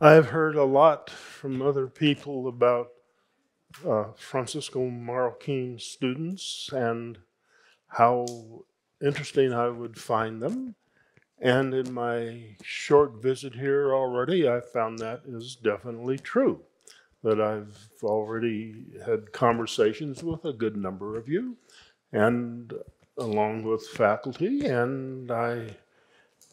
I've heard a lot from other people about uh, Francisco Marroquin students and how interesting I would find them. And in my short visit here already, I found that is definitely true. That I've already had conversations with a good number of you, and along with faculty, and I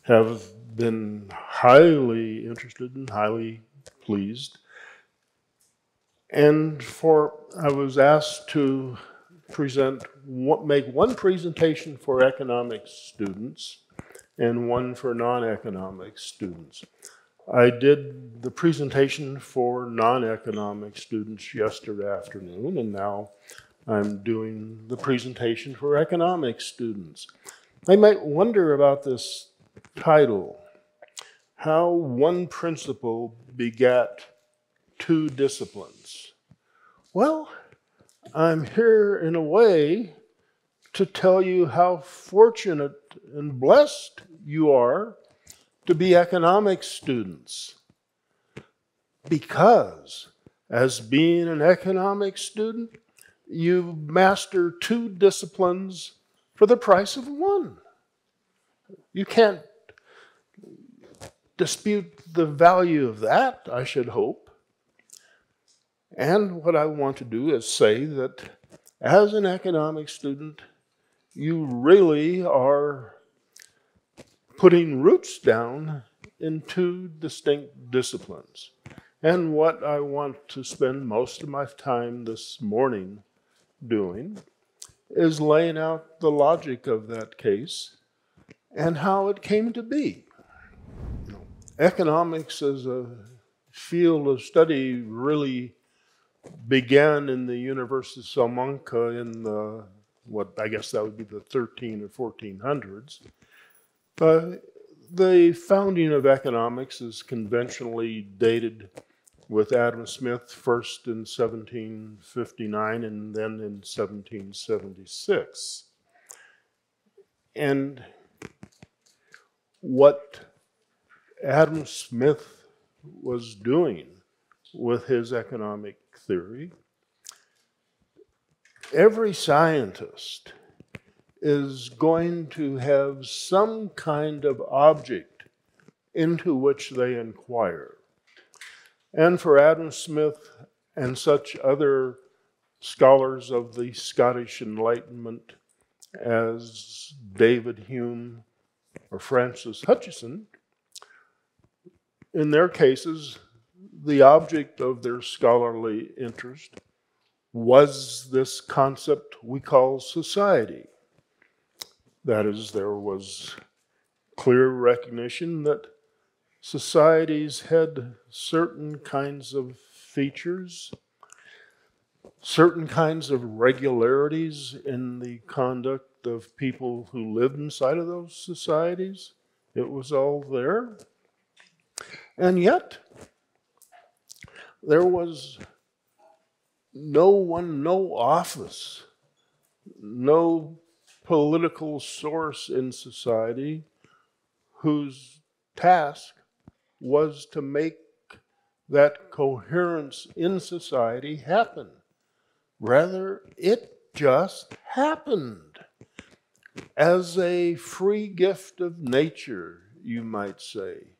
have been highly interested and highly pleased. And for I was asked to present make one presentation for economics students and one for non-economic students. I did the presentation for non-economic students yesterday afternoon, and now I'm doing the presentation for economic students. They might wonder about this title, How One Principle Begat Two Disciplines. Well, I'm here in a way to tell you how fortunate and blessed you are to be economics students. Because as being an economics student, you master two disciplines for the price of one. You can't dispute the value of that, I should hope. And what I want to do is say that as an economics student, you really are putting roots down in two distinct disciplines. And what I want to spend most of my time this morning doing is laying out the logic of that case and how it came to be. Economics as a field of study really began in the University of Salamanca in the what I guess that would be the 13 or 1400s. Uh, the founding of economics is conventionally dated with Adam Smith first in 1759 and then in 1776. And what Adam Smith was doing with his economic theory every scientist is going to have some kind of object into which they inquire. And for Adam Smith and such other scholars of the Scottish Enlightenment as David Hume or Francis Hutcheson, in their cases, the object of their scholarly interest was this concept we call society. That is, there was clear recognition that societies had certain kinds of features, certain kinds of regularities in the conduct of people who lived inside of those societies. It was all there. And yet, there was no one, no office, no political source in society whose task was to make that coherence in society happen. Rather, it just happened as a free gift of nature, you might say.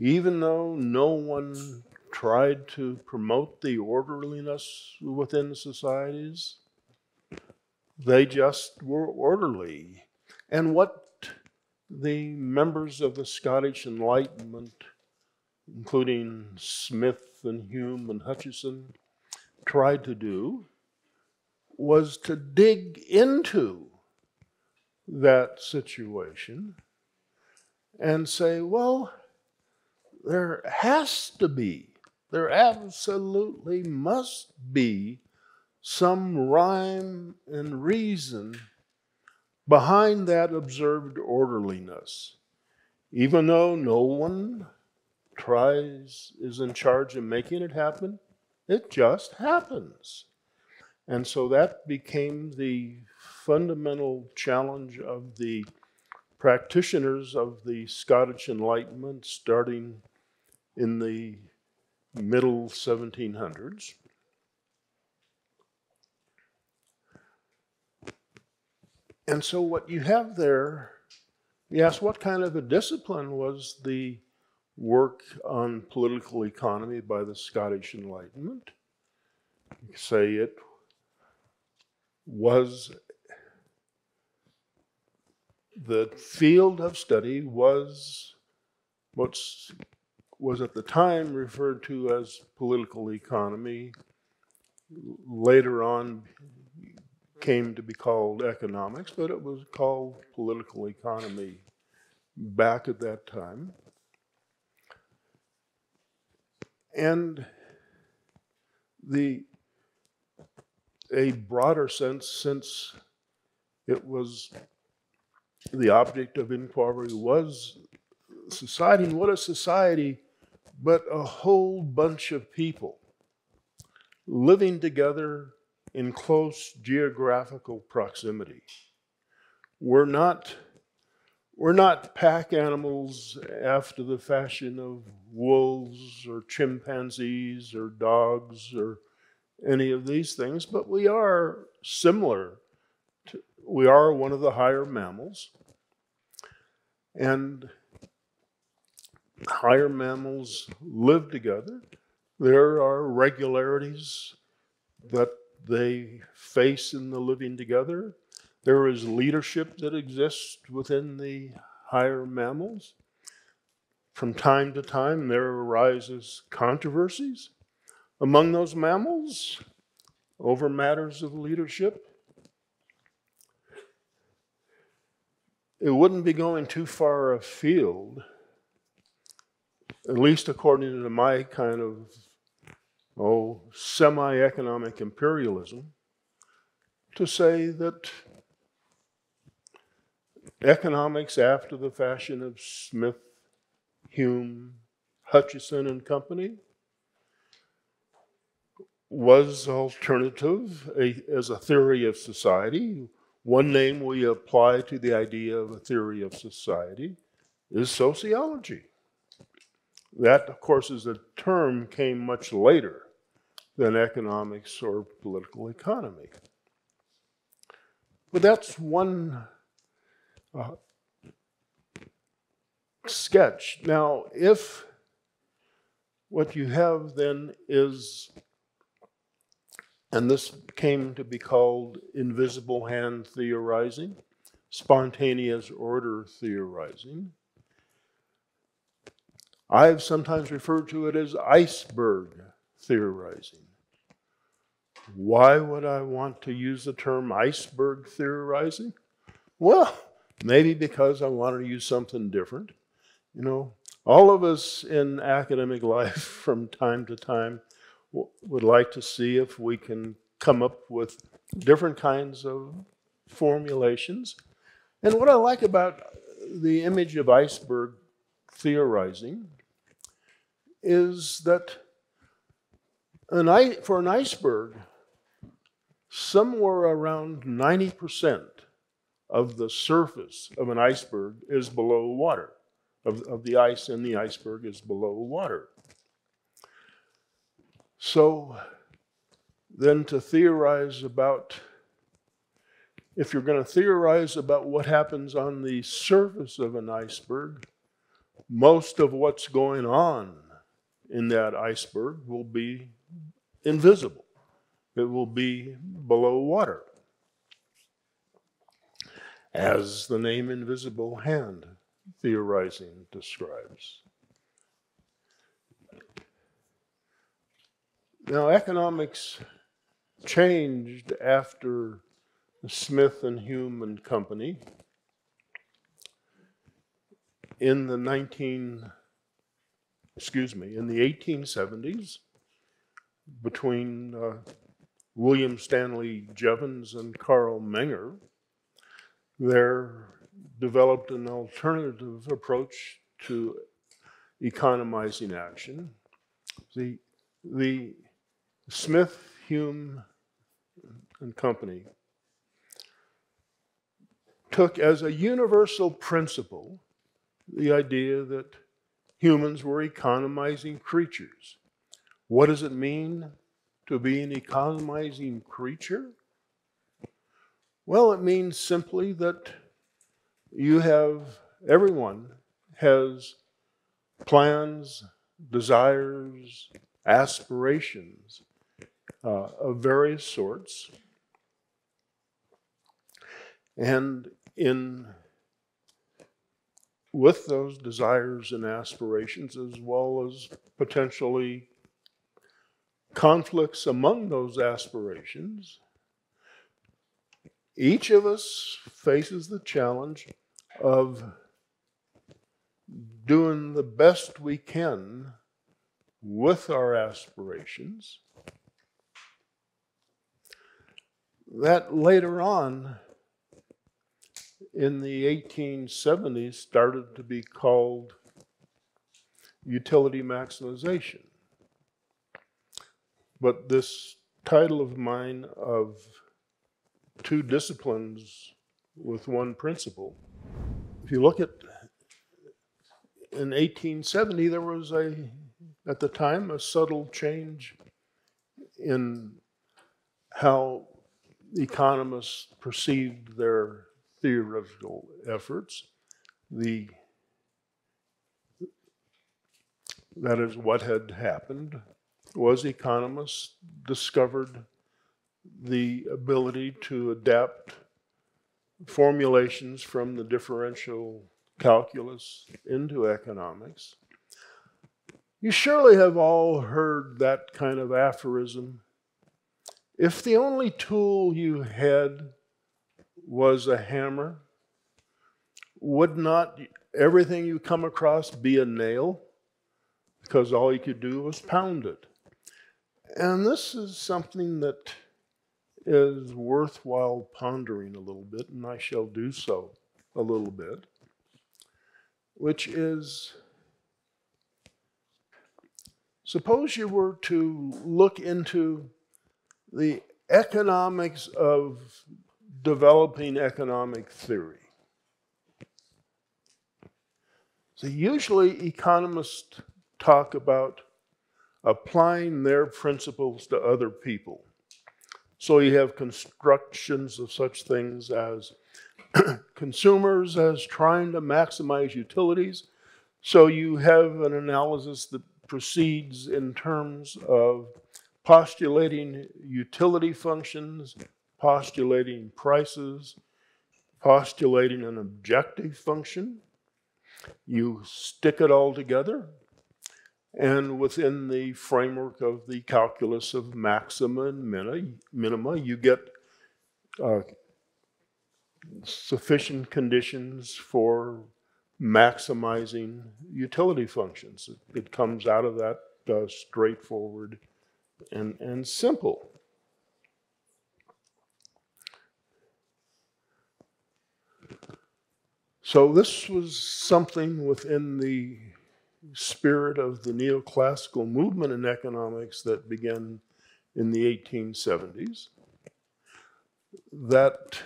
Even though no one tried to promote the orderliness within societies. They just were orderly. And what the members of the Scottish Enlightenment, including Smith and Hume and Hutcheson, tried to do was to dig into that situation and say, well, there has to be there absolutely must be some rhyme and reason behind that observed orderliness. Even though no one tries, is in charge of making it happen, it just happens. And so that became the fundamental challenge of the practitioners of the Scottish Enlightenment, starting in the middle 1700s. And so, what you have there, you ask what kind of a discipline was the work on political economy by the Scottish Enlightenment? You say it was the field of study was what was at the time referred to as political economy. Later on came to be called economics, but it was called political economy back at that time. And the a broader sense, since it was the object of inquiry was society. And what is society but a whole bunch of people living together in close geographical proximity? We're not, we're not pack animals after the fashion of wolves or chimpanzees or dogs or any of these things, but we are similar we are one of the higher mammals. And higher mammals live together. There are regularities that they face in the living together. There is leadership that exists within the higher mammals. From time to time, there arises controversies among those mammals over matters of leadership. it wouldn't be going too far afield, at least according to my kind of oh semi-economic imperialism, to say that economics after the fashion of Smith, Hume, Hutcheson and company was alternative a, as a theory of society one name we apply to the idea of a theory of society is sociology. That, of course, is a term came much later than economics or political economy. But that's one uh, sketch. Now, if what you have then is and this came to be called invisible hand theorizing, spontaneous order theorizing. I've sometimes referred to it as iceberg theorizing. Why would I want to use the term iceberg theorizing? Well, maybe because I want to use something different. You know, all of us in academic life from time to time would like to see if we can come up with different kinds of formulations. And what I like about the image of iceberg theorizing is that an, for an iceberg, somewhere around 90% of the surface of an iceberg is below water, of, of the ice in the iceberg is below water. So then to theorize about, if you're going to theorize about what happens on the surface of an iceberg, most of what's going on in that iceberg will be invisible. It will be below water. As the name Invisible Hand theorizing describes. Now, economics changed after Smith and Hume and Company in the 19 excuse me in the 1870s between uh, William Stanley Jevons and Carl Menger there developed an alternative approach to economizing action. The the Smith, Hume, and Company took as a universal principle the idea that humans were economizing creatures. What does it mean to be an economizing creature? Well, it means simply that you have, everyone has plans, desires, aspirations uh, of various sorts. And in with those desires and aspirations, as well as potentially conflicts among those aspirations, each of us faces the challenge of doing the best we can with our aspirations. That later on in the 1870s started to be called utility maximization. But this title of mine of two disciplines with one principle, if you look at in 1870, there was a, at the time, a subtle change in how economists perceived their theoretical efforts. The that is what had happened was economists discovered the ability to adapt formulations from the differential calculus into economics. You surely have all heard that kind of aphorism. If the only tool you had was a hammer, would not everything you come across be a nail? Because all you could do was pound it. And this is something that is worthwhile pondering a little bit, and I shall do so a little bit, which is suppose you were to look into the economics of developing economic theory. So, usually economists talk about applying their principles to other people. So, you have constructions of such things as consumers as trying to maximize utilities. So, you have an analysis that proceeds in terms of postulating utility functions postulating prices, postulating an objective function. You stick it all together, and within the framework of the calculus of maxima and minima, you get uh, sufficient conditions for maximizing utility functions. It, it comes out of that uh, straightforward and, and simple. So, this was something within the spirit of the neoclassical movement in economics that began in the 1870s that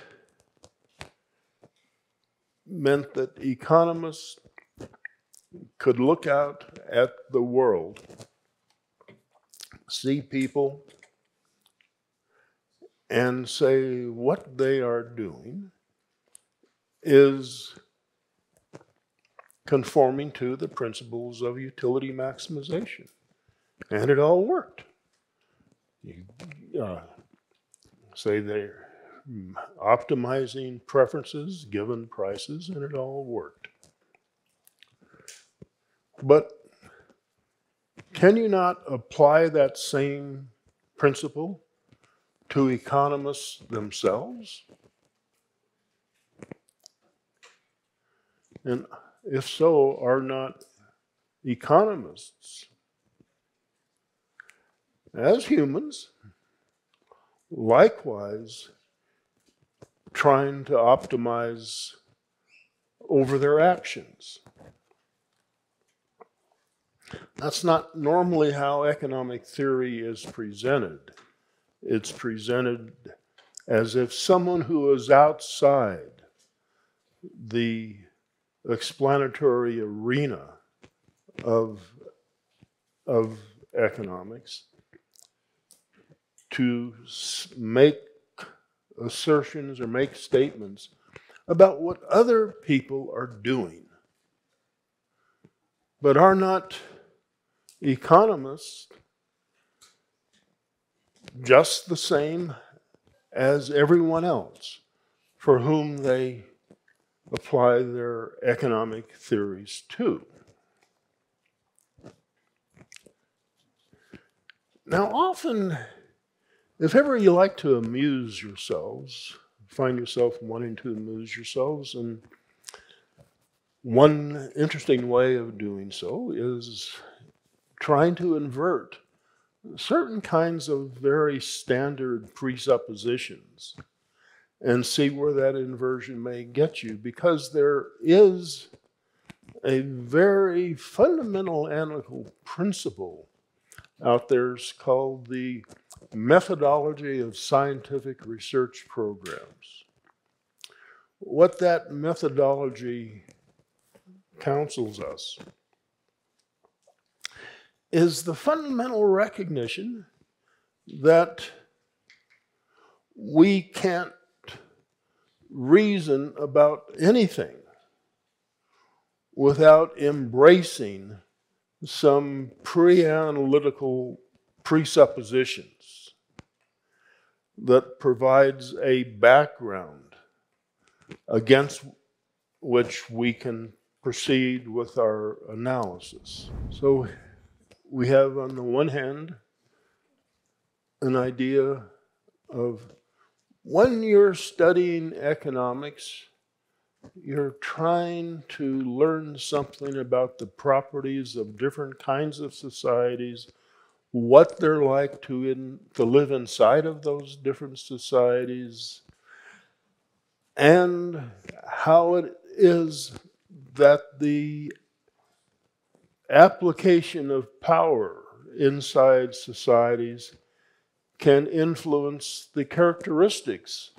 meant that economists could look out at the world, see people, and say what they are doing is conforming to the principles of utility maximization. And it all worked. You uh, say they're optimizing preferences given prices, and it all worked. But can you not apply that same principle to economists themselves? And if so, are not economists, as humans, likewise trying to optimize over their actions. That's not normally how economic theory is presented. It's presented as if someone who is outside the explanatory arena of, of economics to make assertions or make statements about what other people are doing, but are not economists just the same as everyone else for whom they apply their economic theories to. Now, often, if ever you like to amuse yourselves, find yourself wanting to amuse yourselves, and one interesting way of doing so is trying to invert certain kinds of very standard presuppositions and see where that inversion may get you because there is a very fundamental analytical principle out there called the methodology of scientific research programs. What that methodology counsels us is the fundamental recognition that we can't reason about anything without embracing some pre analytical presuppositions that provides a background against which we can proceed with our analysis. So we have, on the one hand, an idea of when you're studying economics, you're trying to learn something about the properties of different kinds of societies, what they're like to, in, to live inside of those different societies, and how it is that the application of power inside societies can influence the characteristics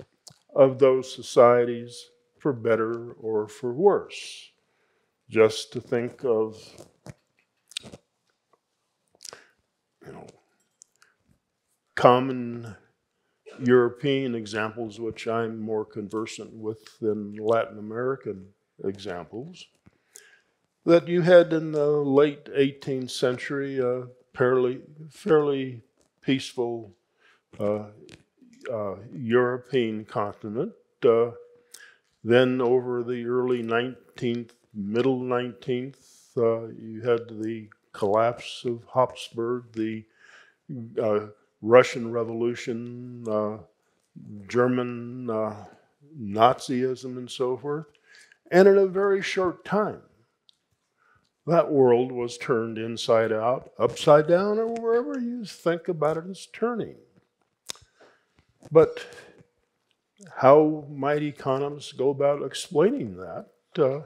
of those societies for better or for worse. Just to think of, you know, common European examples, which I'm more conversant with than Latin American examples that you had in the late 18th century a fairly, fairly peaceful European continent. Uh, then over the early 19th, middle 19th, uh, you had the collapse of Habsburg, the uh, Russian Revolution, uh, German Nazism, and so forth. And in a very short time, that world was turned inside out, upside down, or wherever you think about it as turning. But how might economists go about explaining that? Uh,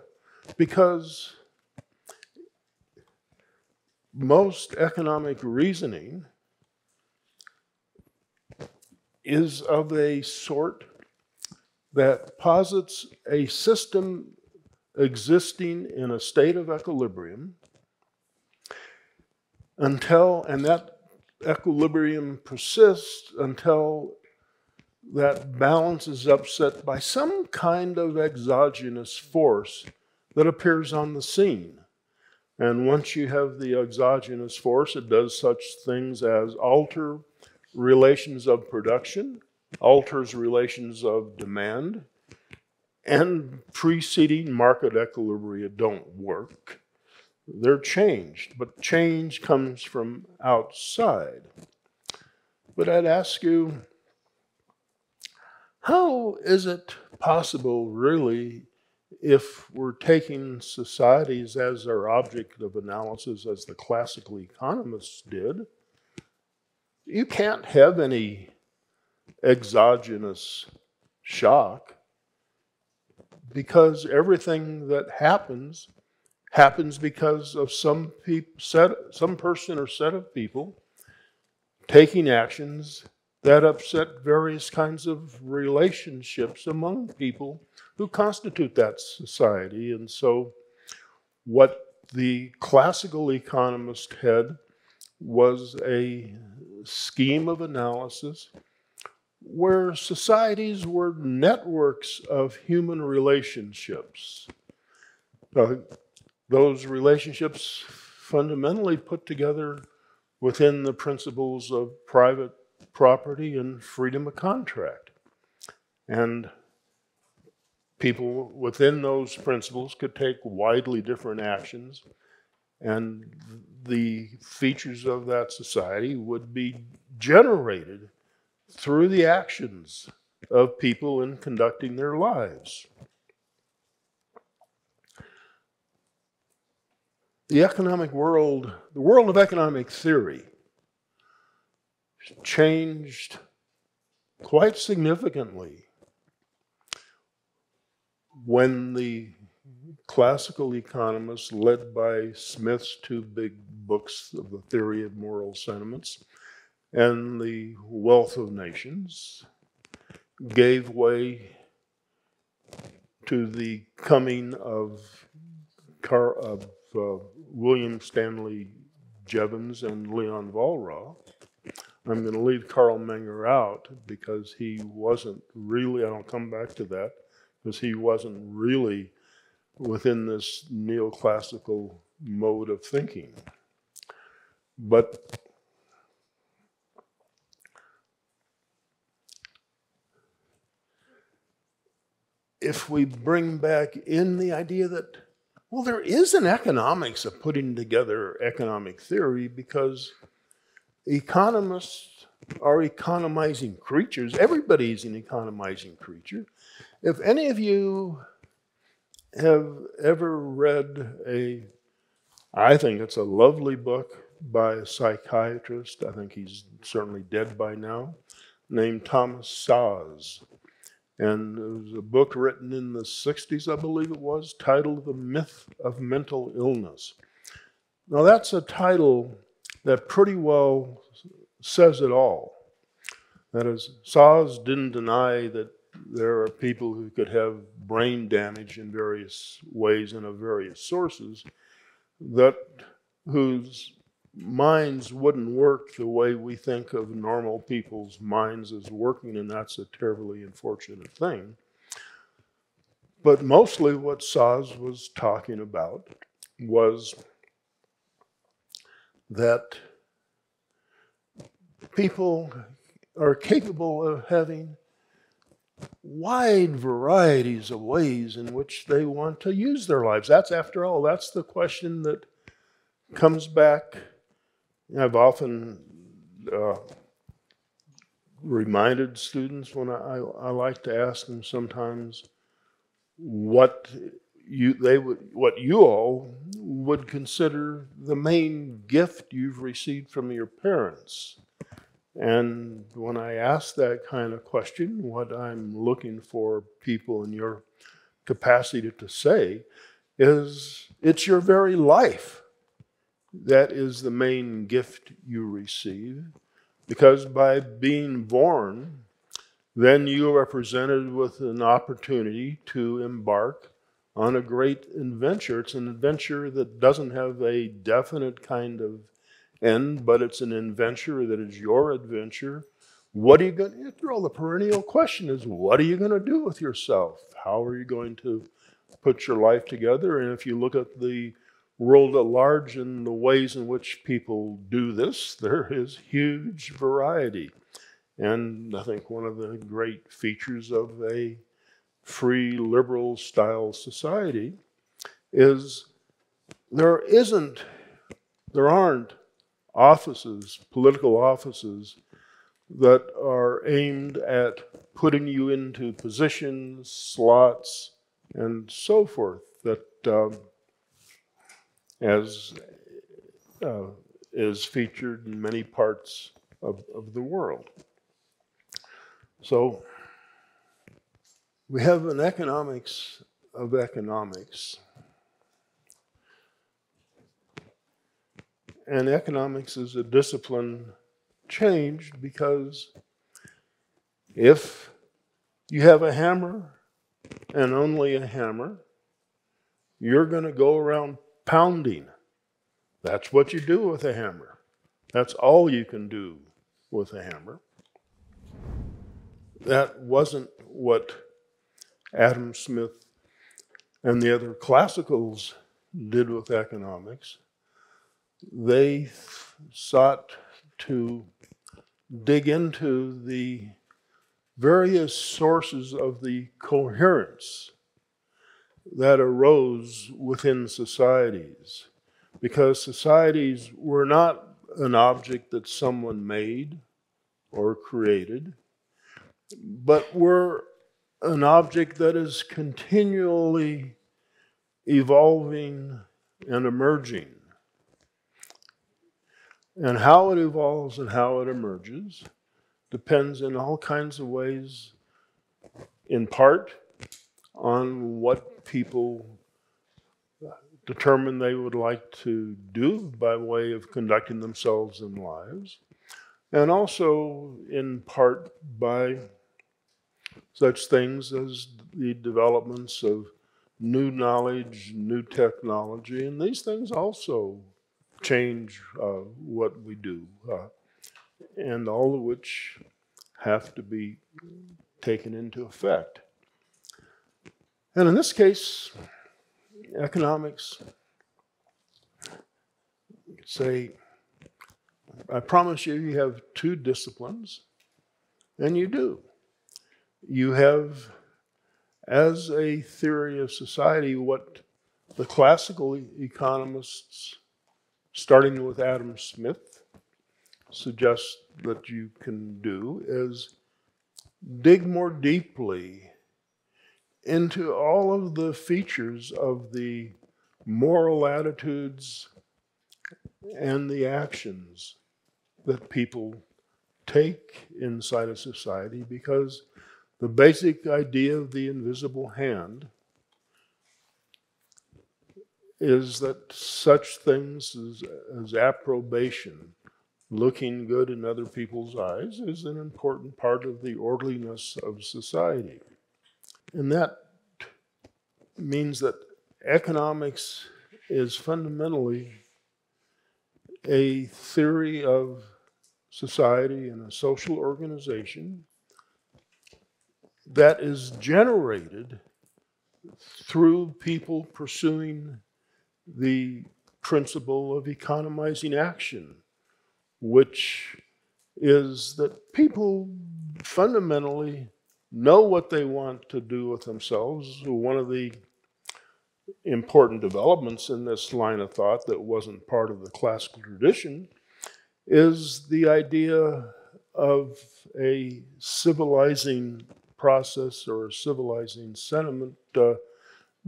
because most economic reasoning is of a sort that posits a system existing in a state of equilibrium until, and that equilibrium persists until that balance is upset by some kind of exogenous force that appears on the scene. And once you have the exogenous force, it does such things as alter relations of production, alters relations of demand, and preceding market equilibria don't work. They're changed, but change comes from outside. But I'd ask you, how is it possible, really, if we're taking societies as our object of analysis, as the classical economists did? You can't have any exogenous shock because everything that happens happens because of some peop- set, some person or set of people taking actions that upset various kinds of relationships among people who constitute that society. And so, what the classical economist had was a scheme of analysis where societies were networks of human relationships. Uh, those relationships fundamentally put together within the principles of private property and freedom of contract. And people within those principles could take widely different actions, and the features of that society would be generated through the actions of people in conducting their lives. The economic world, the world of economic theory, changed quite significantly when the classical economists, led by Smith's two big books of the theory of moral sentiments and the wealth of nations, gave way to the coming of, Car- of uh, William Stanley Jevons and Leon Walras. I'm going to leave Carl Menger out because he wasn't really, I'll come back to that, because he wasn't really within this neoclassical mode of thinking. But if we bring back in the idea that, well, there is an economics of putting together economic theory because economists are economizing creatures. Everybody's an economizing creature. If any of you have ever read a, I think it's a lovely book by a psychiatrist, I think he's certainly dead by now, named Thomas Szasz. And it was a book written in the 60s, I believe it was, titled The Myth of Mental Illness. Now, that's a title that pretty well says it all. That is, Szasz didn't deny that there are people who could have brain damage in various ways and of various sources that whose minds wouldn't work the way we think of normal people's minds as working, and that's a terribly unfortunate thing. But mostly what Szasz was talking about was that people are capable of having wide varieties of ways in which they want to use their lives. That's, after all, that's the question that comes back. I've often uh, reminded students when I, I, like to ask them sometimes what you they would what you all would consider the main gift you've received from your parents and when I ask that kind of question, what I'm looking for people in your capacity to say is it's your very life that is the main gift you receive. Because by being born, then you are presented with an opportunity to embark on a great adventure. It's an adventure that doesn't have a definite kind of end, but it's an adventure that is your adventure. What are you going to, after all, the perennial question is, what are you going to do with yourself? How are you going to put your life together? And if you look at the world at large and the ways in which people do this, there is huge variety. And I think one of the great features of a free liberal style society is there isn't, there aren't offices, political offices, that are aimed at putting you into positions, slots, and so forth that um, as uh, is featured in many parts of, of the world. So we have an economics of economics and economics is a discipline changed because if you have a hammer and only a hammer, you're going to go around pounding. That's what you do with a hammer. That's all you can do with a hammer. That wasn't what Adam Smith and the other classicals did with economics. They sought to dig into the various sources of the coherence that arose within societies because societies were not an object that someone made or created, but were an object that is continually evolving and emerging. And how it evolves and how it emerges depends in all kinds of ways, in part, on what people determine they would like to do by way of conducting themselves in lives, and also in part by such things as the developments of new knowledge, new technology, and these things also change uh, what we do, uh, and all of which have to be taken into effect. And in this case, economics say, I promise you, you have two disciplines, and you do. You have, as a theory of society, what the classical economists starting with Adam Smith, suggest that you can do is dig more deeply into all of the features of the moral attitudes and the actions that people take inside a society because the basic idea of the invisible hand is that such things as, as approbation, looking good in other people's eyes, is an important part of the orderliness of society. And that means that economics is fundamentally a theory of society and a social organization that is generated through people pursuing the principle of economizing action, which is that people fundamentally know what they want to do with themselves. One of the important developments in this line of thought that wasn't part of the classical tradition is the idea of a civilizing process or civilizing sentiment uh,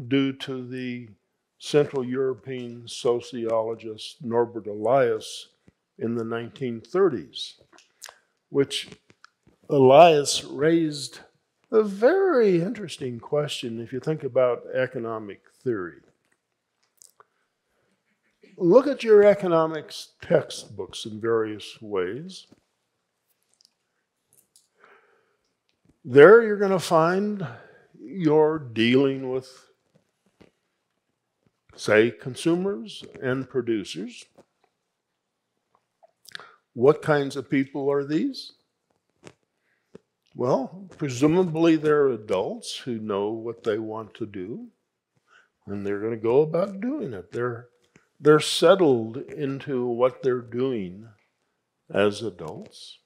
due to the Central European sociologist Norbert Elias in the 1930s, which Elias raised a very interesting question if you think about economic theory. Look at your economics textbooks in various ways. There you're going to find you're dealing with say consumers and producers. What kinds of people are these? Well, presumably they're adults who know what they want to do, and they're going to go about doing it. They're, they're settled into what they're doing as adults.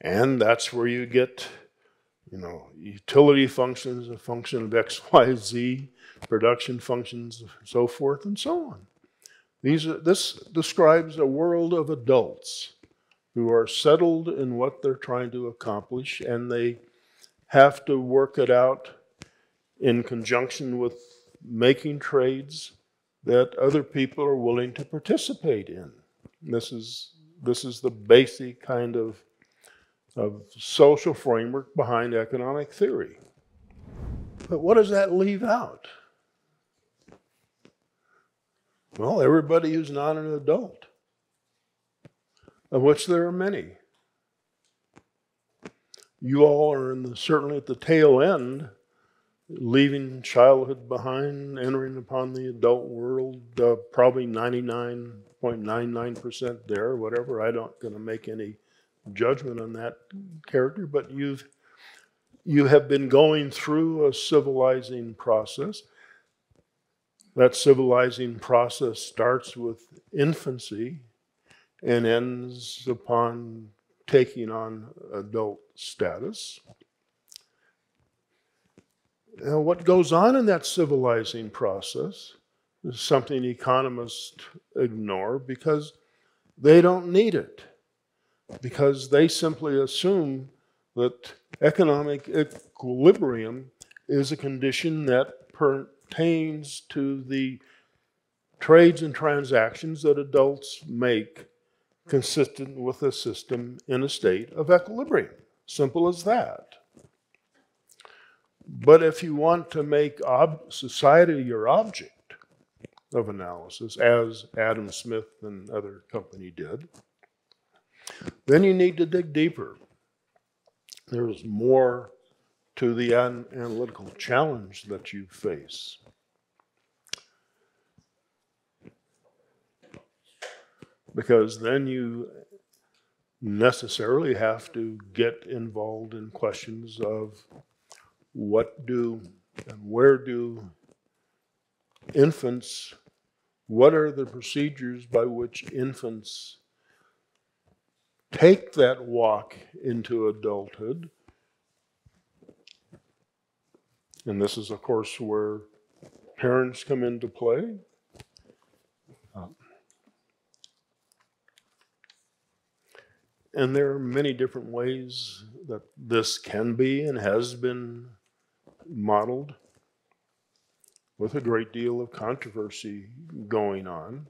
And that's where you get, you know, utility functions, a function of X, Y, Z, production functions, so forth and so on. These are, this describes a world of adults who are settled in what they're trying to accomplish and they have to work it out in conjunction with making trades that other people are willing to participate in. This is, this is the basic kind of, of social framework behind economic theory. But what does that leave out? Well, everybody who's not an adult, of which there are many. You all are in the, certainly at the tail end leaving childhood behind, entering upon the adult world, uh, probably 99.99% there, whatever. I don't going to make any judgment on that character, but you've you have been going through a civilizing process. That civilizing process starts with infancy and ends upon taking on adult status. Now, what goes on in that civilizing process is something economists ignore because they don't need it, because they simply assume that economic equilibrium is a condition that pertains to the trades and transactions that adults make consistent with a system in a state of equilibrium. Simple as that. But if you want to make society your object of analysis, as Adam Smith and other company did, then you need to dig deeper. There's more to the an- analytical challenge that you face. Because then you necessarily have to get involved in questions of what do and where do infants, what are the procedures by which infants take that walk into adulthood? And this is, of course, where parents come into play. and there are many different ways that this can be and has been modeled with a great deal of controversy going on.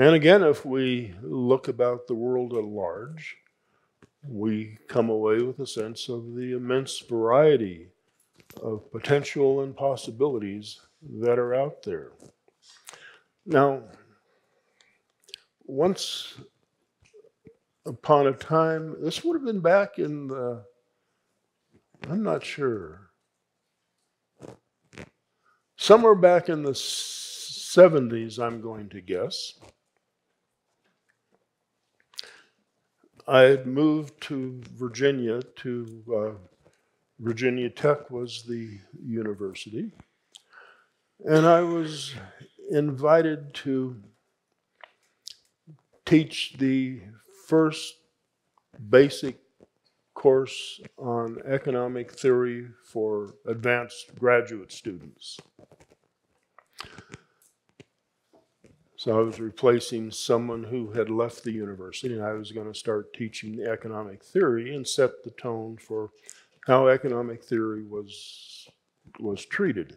And again, if we look about the world at large, we come away with a sense of the immense variety of potential and possibilities that are out there. Now, once upon a time, this would have been back in the, I'm not sure, somewhere back in the 70s, I'm going to guess. I had moved to Virginia to uh, Virginia Tech was the university, and I was invited to teach the first basic course on economic theory for advanced graduate students. So I was replacing someone who had left the university, and I was going to start teaching the economic theory and set the tone for how economic theory was, was treated.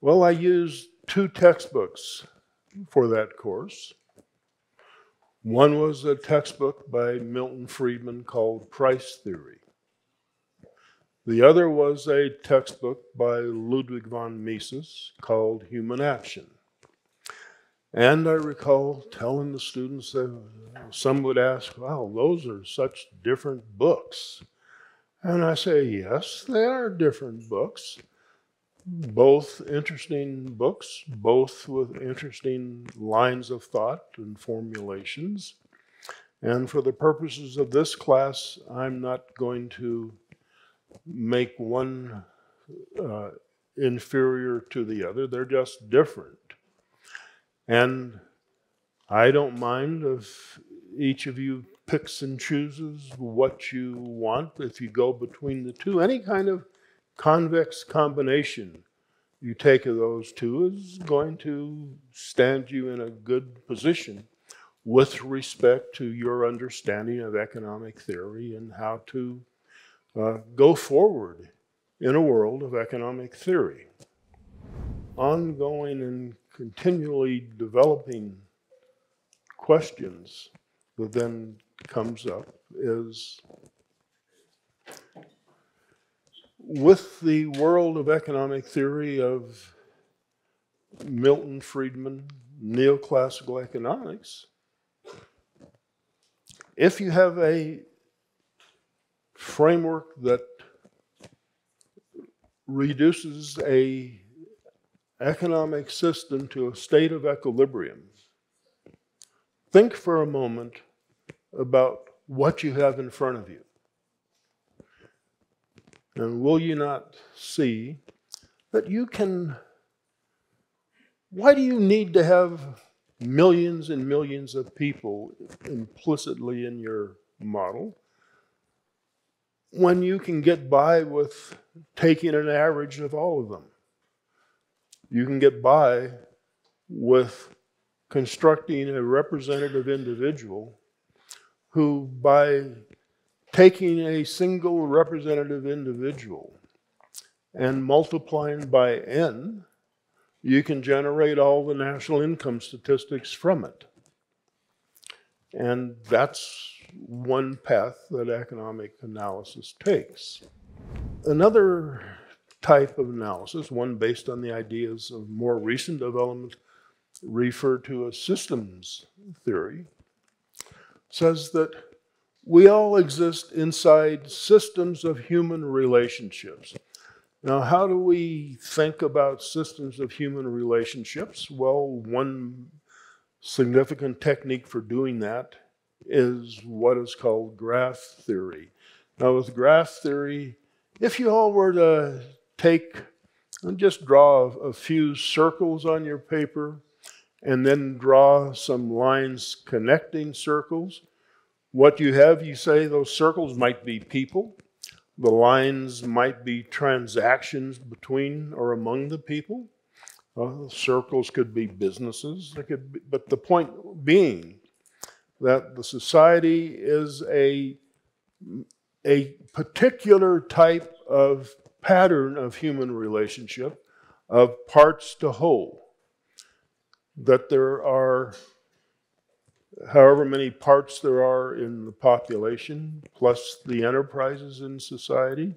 Well, I used two textbooks for that course. One was a textbook by Milton Friedman called Price Theory. The other was a textbook by Ludwig von Mises called Human Action. And I recall telling the students that some would ask, wow, those are such different books. And I say, yes, they are different books both interesting books, both with interesting lines of thought and formulations. And for the purposes of this class, I'm not going to make one uh, inferior to the other. They're just different. And I don't mind if each of you picks and chooses what you want if you go between the two. Any kind of convex combination you take of those two is going to stand you in a good position with respect to your understanding of economic theory and how to uh, go forward in a world of economic theory. Ongoing and continually developing questions that then comes up is with the world of economic theory of Milton Friedman, neoclassical economics, if you have a framework that reduces a economic system to a state of equilibrium, think for a moment about what you have in front of you. And will you not see that you can? Why do you need to have millions and millions of people implicitly in your model when you can get by with taking an average of all of them? You can get by with constructing a representative individual who, by taking a single representative individual and multiplying by n, you can generate all the national income statistics from it. And that's one path that economic analysis takes. Another type of analysis, one based on the ideas of more recent development, referred to as systems theory, says that we all exist inside systems of human relationships. Now, how do we think about systems of human relationships? Well, one significant technique for doing that is what is called graph theory. Now, with graph theory, if you all were to take and just draw a, few circles on your paper and then draw some lines connecting circles, what you have, you say those circles might be people the lines might be transactions between or among the people. Uh, circles could be businesses. Could be, but the point being that the society is a, a particular type of pattern of human relationship of parts to whole. That there are however many parts there are in the population, plus the enterprises in society.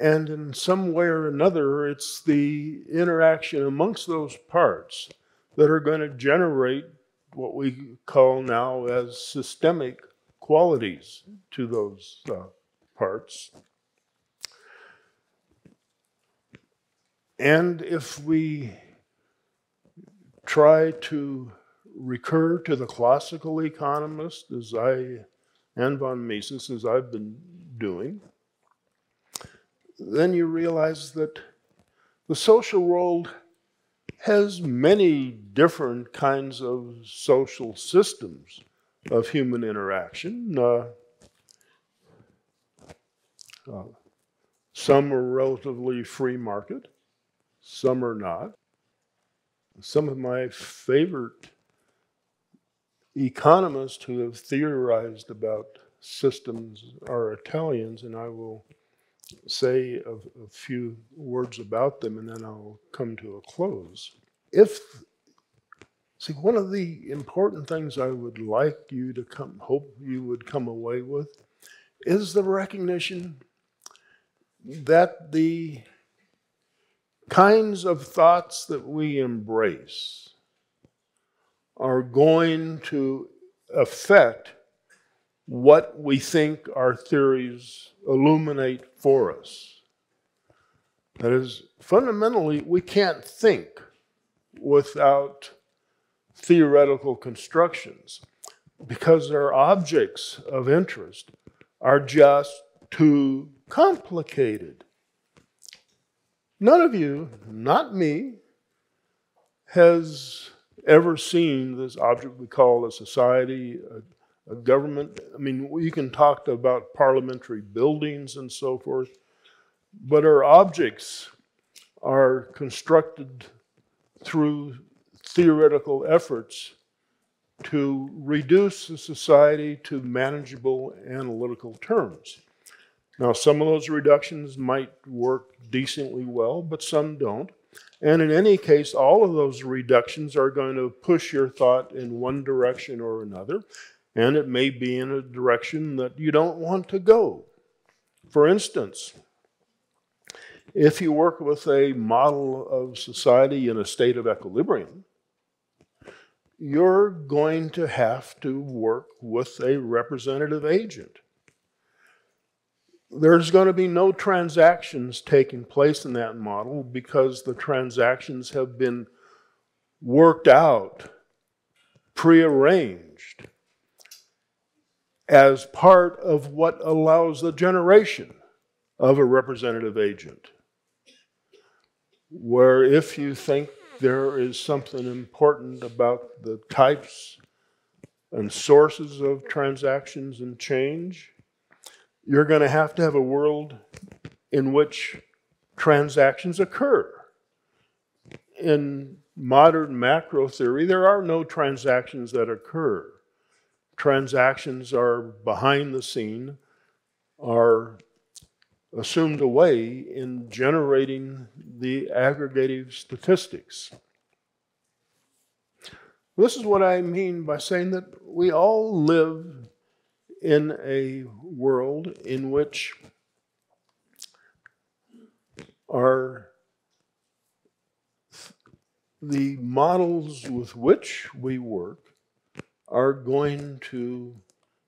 And in some way or another, it's the interaction amongst those parts that are going to generate what we call now as systemic qualities to those uh, parts. And if we try to recur to the classical economist as I and von Mises as I've been doing, then you realize that the social world has many different kinds of social systems of human interaction. Uh, uh, some are relatively free market, some are not. Some of my favorite economists who have theorized about systems are Italians, and I will say a, a, few words about them and then I'll come to a close. If, see, one of the important things I would like you to come, hope you would come away with, is the recognition that the kinds of thoughts that we embrace are going to affect what we think our theories illuminate for us. That is, fundamentally, we can't think without theoretical constructions because our objects of interest are just too complicated. None of you, not me, has ever seen this object we call a society, a, a government. I mean, you can talk about parliamentary buildings and so forth, but our objects are constructed through theoretical efforts to reduce the society to manageable analytical terms. Now, some of those reductions might work decently well, but some don't. And in any case, all of those reductions are going to push your thought in one direction or another, and it may be in a direction that you don't want to go. For instance, if you work with a model of society in a state of equilibrium, you're going to have to work with a representative agent. There's going to be no transactions taking place in that model because the transactions have been worked out, prearranged as part of what allows the generation of a representative agent. Where if you think there is something important about the types and sources of transactions and change, you're going to have to have a world in which transactions occur. In modern macro theory, there are no transactions that occur. Transactions are behind the scene, are assumed away in generating the aggregative statistics. This is what I mean by saying that we all live in a world in which our the models with which we work are going to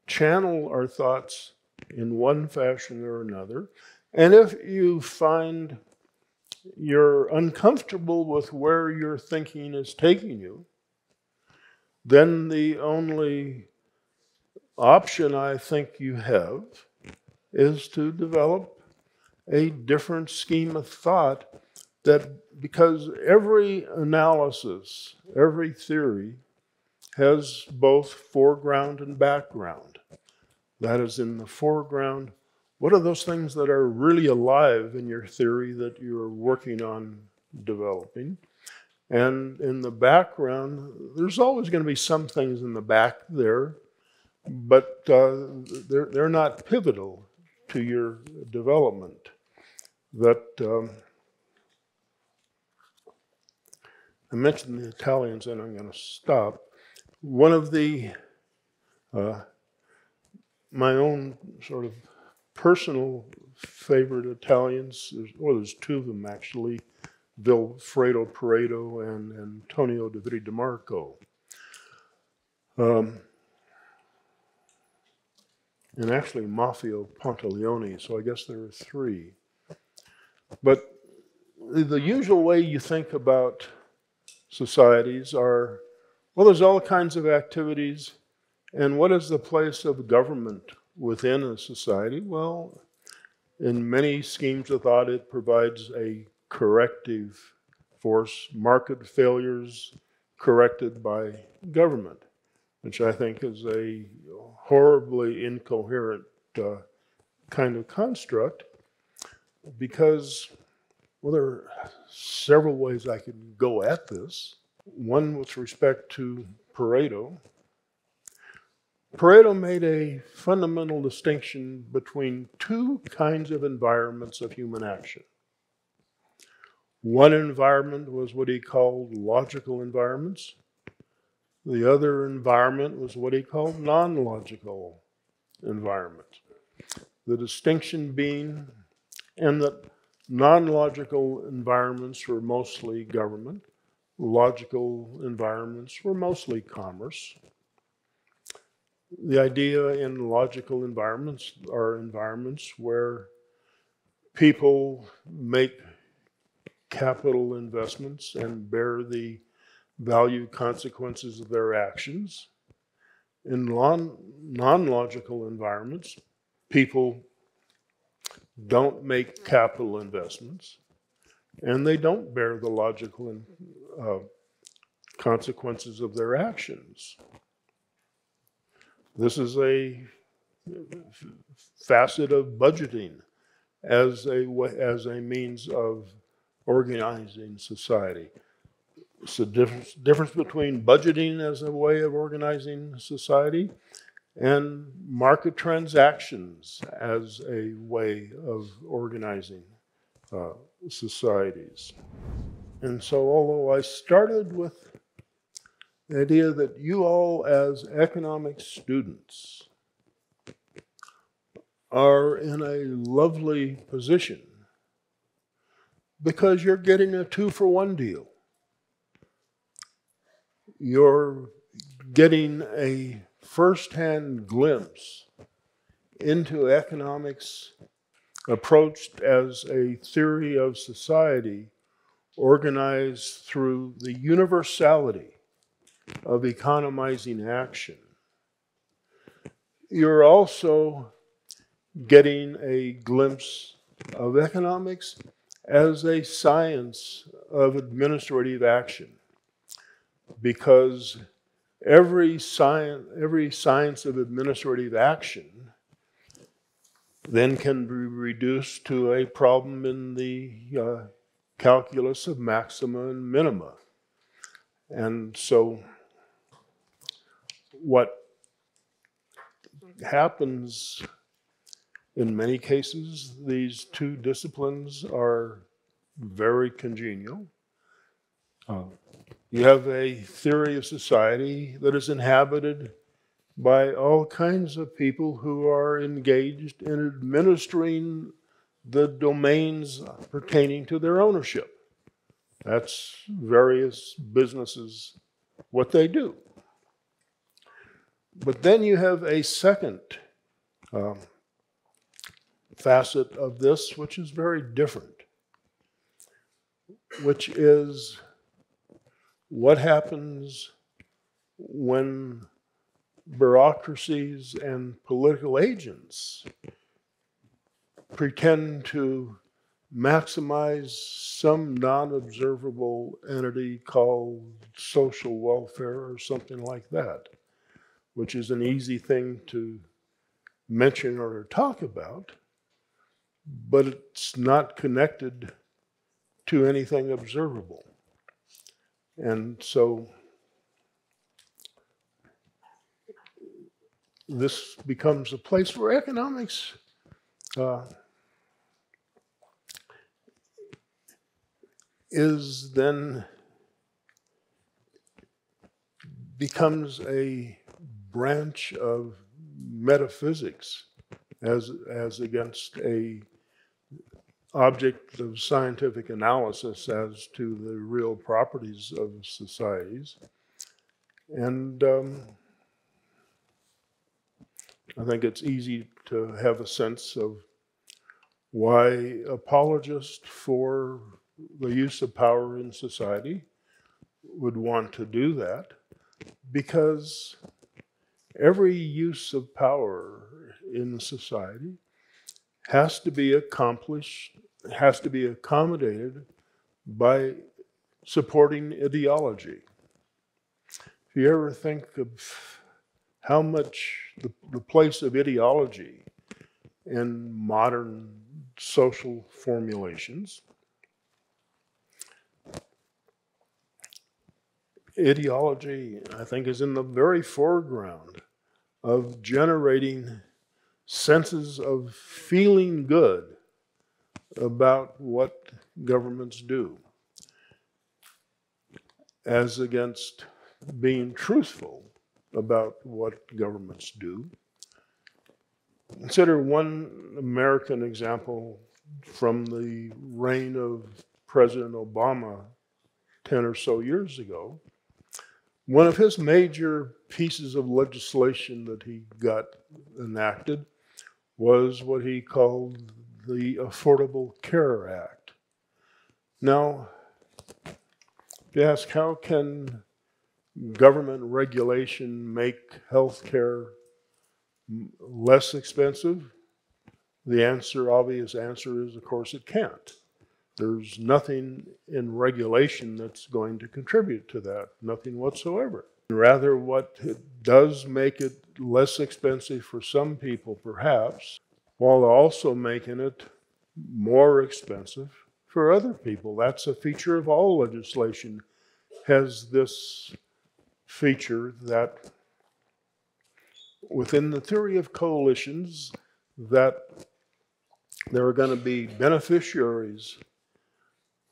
channel our thoughts in one fashion or another. And if you find you're uncomfortable with where your thinking is taking you, then the only option I think you have is to develop a different scheme of thought that because every analysis, every theory has both foreground and background. That is, in the foreground, what are those things that are really alive in your theory that you're working on developing? And in the background, there's always going to be some things in the back there, but uh, they're, they're not pivotal to your development. That um, I mentioned the Italians, and I'm going to stop. One of the uh, my own sort of personal favorite Italians, well, there's two of them actually, Vilfredo Pareto and Antonio de Viti de Marco. Um, and actually Maffeo Pantaleoni, so I guess there are three. But the usual way you think about societies are well, there's all kinds of activities and what is the place of government within a society? Well, in many schemes of thought, it provides a corrective force, market failures corrected by government, which I think is a horribly incoherent uh, kind of construct because, well, there are several ways I could go at this. One with respect to Pareto, Pareto made a fundamental distinction between two kinds of environments of human action. One environment was what he called logical environments. The other environment was what he called non logical environment. The distinction being, and that non logical environments were mostly government, logical environments were mostly commerce. The idea in logical environments are environments where people make capital investments and bear the value consequences of their actions. In non logical environments, people don't make capital investments and they don't bear the logical uh, consequences of their actions. This is a facet of budgeting as a, as a means of organizing society. It's the difference, difference between budgeting as a way of organizing society and market transactions as a way of organizing uh, societies. And so, although I started with the idea that you all, as economic students, are in a lovely position because you're getting a two for one deal. You're getting a first hand glimpse into economics approached as a theory of society organized through the universality of economizing action, you're also getting a glimpse of economics as a science of administrative action. Because every science, every science of administrative action then can be reduced to a problem in the uh, calculus of maxima and minima. And so, what happens in many cases, these two disciplines are very congenial. Uh, you have a theory of society that is inhabited by all kinds of people who are engaged in administering the domains pertaining to their ownership. That's various businesses, what they do. But then you have a second um, facet of this, which is very different, which is what happens when bureaucracies and political agents pretend to maximize some non observable entity called social welfare or something like that, which is an easy thing to mention or talk about but it's not connected to anything observable. And so this becomes a place where economics uh, is then becomes a branch of metaphysics as, as against a object of scientific analysis as to the real properties of societies. And um, I think it's easy to have a sense of why apologists for the use of power in society would want to do that because every use of power in society has to be accomplished has to be accommodated by supporting ideology. If you ever think of how much the, the place of ideology in modern social formulations, ideology, I think, is in the very foreground of generating senses of feeling good about what governments do as against being truthful about what governments do. Consider one American example from the reign of President Obama 10 or so years ago. One of his major pieces of legislation that he got enacted was what he called the Affordable Care Act. Now, you ask, how can government regulation make health care less expensive? The answer, obvious answer is, of course, it can't. There's nothing in regulation that's going to contribute to that, nothing whatsoever. Rather, what does make it less expensive for some people, perhaps, while also making it more expensive for other people. That's a feature of all legislation, has this feature that within the theory of coalitions, that there are going to be beneficiaries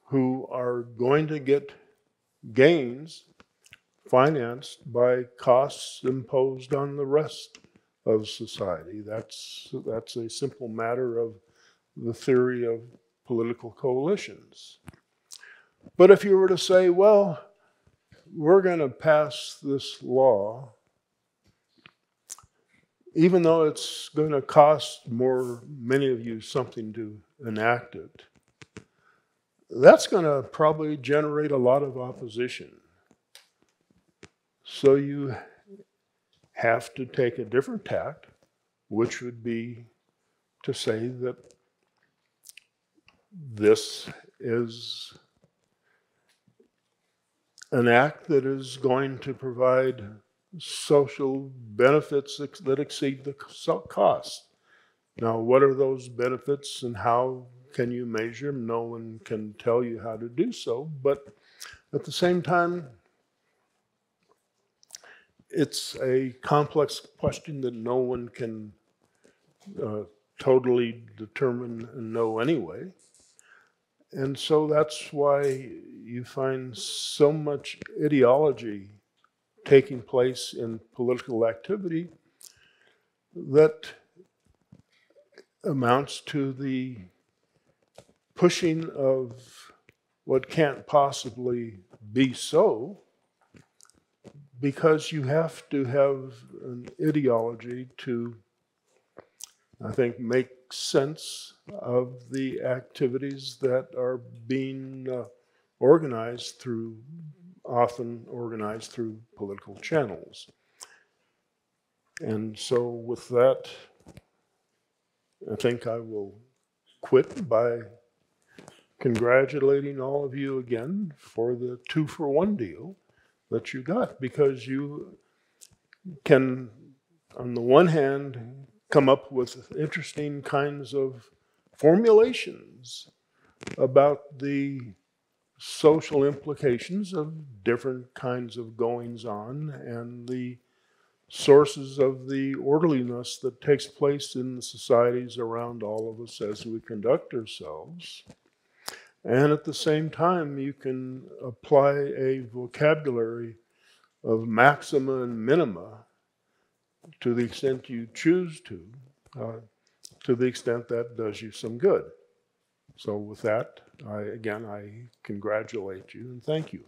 who are going to get gains financed by costs imposed on the rest of society. That's, that's a simple matter of the theory of political coalitions. But if you were to say, well, we're going to pass this law even though it's going to cost more, many of you, something to enact it, that's going to probably generate a lot of opposition. So you have to take a different tact, which would be to say that this is an act that is going to provide social benefits that exceed the cost. Now, what are those benefits and how can you measure them? No one can tell you how to do so, but at the same time, it's a complex question that no one can uh, totally determine and know anyway. And so that's why you find so much ideology taking place in political activity that amounts to the pushing of what can't possibly be so because you have to have an ideology to, I think, make sense of the activities that are being uh, organized through, often organized through political channels. And so, with that, I think I will quit by congratulating all of you again for the two for one deal that you got because you can, on the one hand, come up with interesting kinds of formulations about the social implications of different kinds of goings on and the sources of the orderliness that takes place in the societies around all of us as we conduct ourselves. And at the same time, you can apply a vocabulary of maxima and minima to the extent you choose to, uh, to the extent that does you some good. So with that, I, again, I congratulate you and thank you.